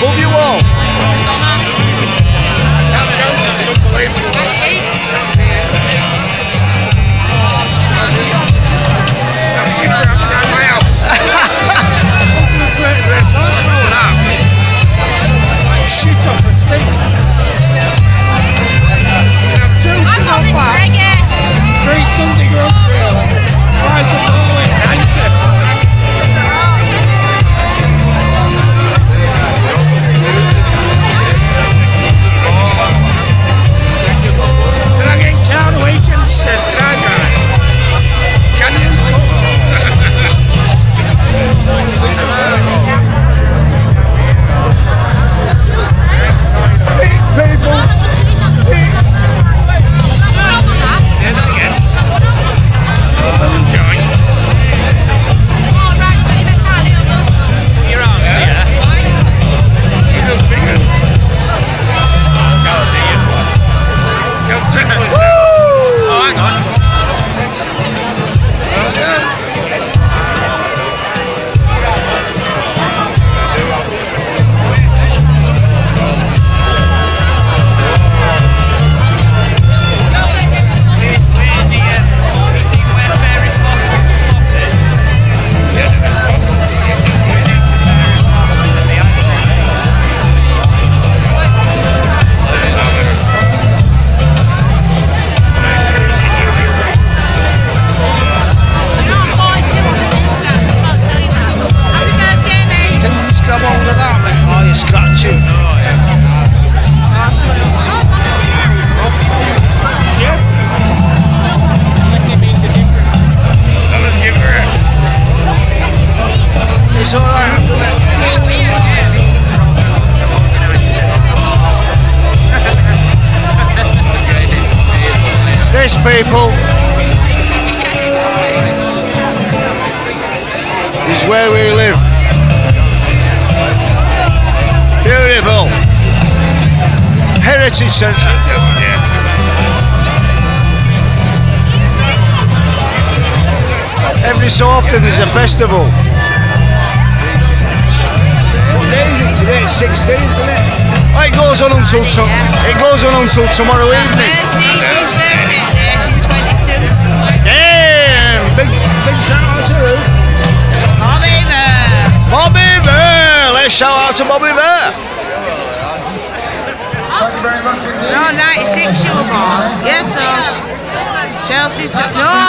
Move you all. It's. This people is where we live. Beautiful. Heritage Centre. every so often there's a festival what day is it today? 16th, isn't it? Oh, it goes on until to- it goes on until tomorrow evening. Thursday, she's very there, she's 22. Damn! Big big shout out to who? Bobby Bear. Bobby Bear! Let's shout out to Bobby Bear! Thank you very much indeed. No, 96 you were born. Yes, sir. Chelsea's. No.